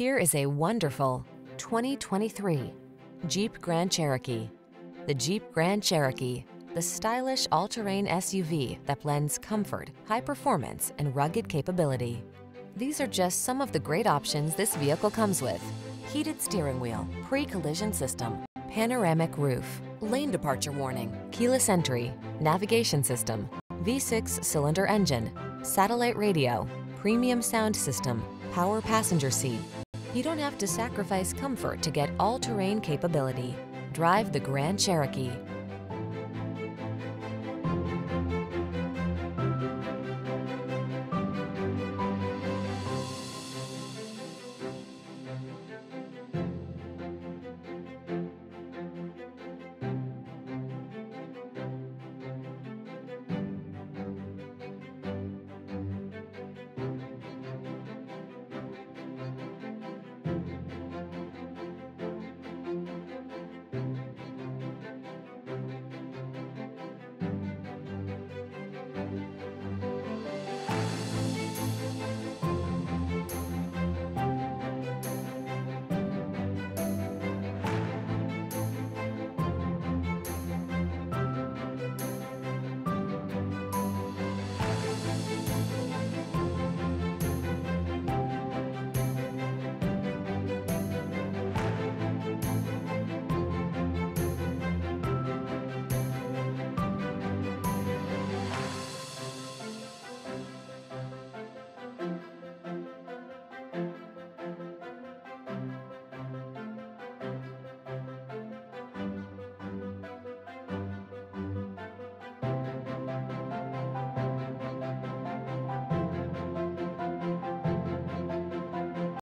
Here is a wonderful 2023 Jeep Grand Cherokee. The Jeep Grand Cherokee, the stylish all-terrain SUV that blends comfort, high performance, and rugged capability. These are just some of the great options this vehicle comes with. Heated steering wheel, pre-collision system, panoramic roof, lane departure warning, keyless entry, navigation system, V6 cylinder engine, satellite radio, premium sound system, power passenger seat. You don't have to sacrifice comfort to get all-terrain capability. Drive the Grand Cherokee.